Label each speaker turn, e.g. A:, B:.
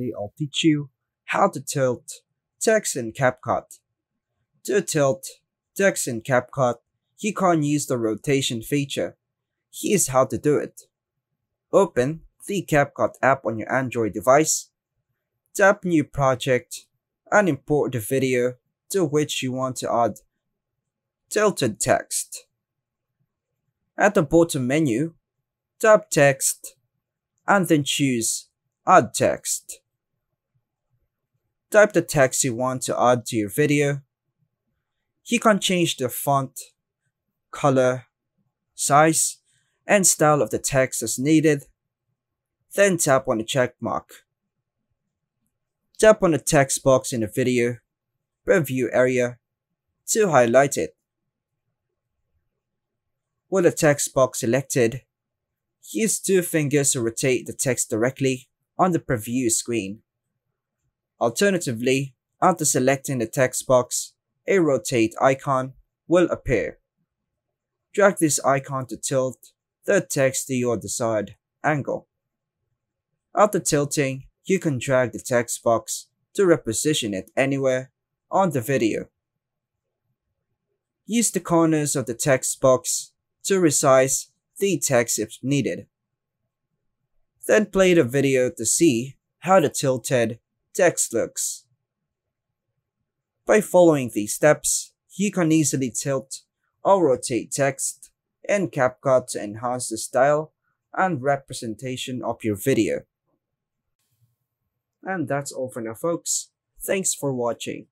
A: I'll teach you how to tilt text in CapCut. To tilt text in CapCut, you can use the rotation feature. Here's how to do it. Open the CapCut app on your Android device, tap New Project, and import the video to which you want to add tilted text. At the bottom menu, tap Text, and then choose Add Text. Type the text you want to add to your video. You can change the font, color, size, and style of the text as needed. Then tap on the check mark. Tap on the text box in the video preview area to highlight it. With the text box selected, use two fingers to rotate the text directly on the preview screen. Alternatively, after selecting the text box, a rotate icon will appear. Drag this icon to tilt the text to your desired angle. After tilting, you can drag the text box to reposition it anywhere on the video. Use the corners of the text box to resize the text if needed. Then play the video to see how the tilted text looks. By following these steps, you can easily tilt or rotate text in CapCut to enhance the style and representation of your video. And that's all for now folks. Thanks for watching.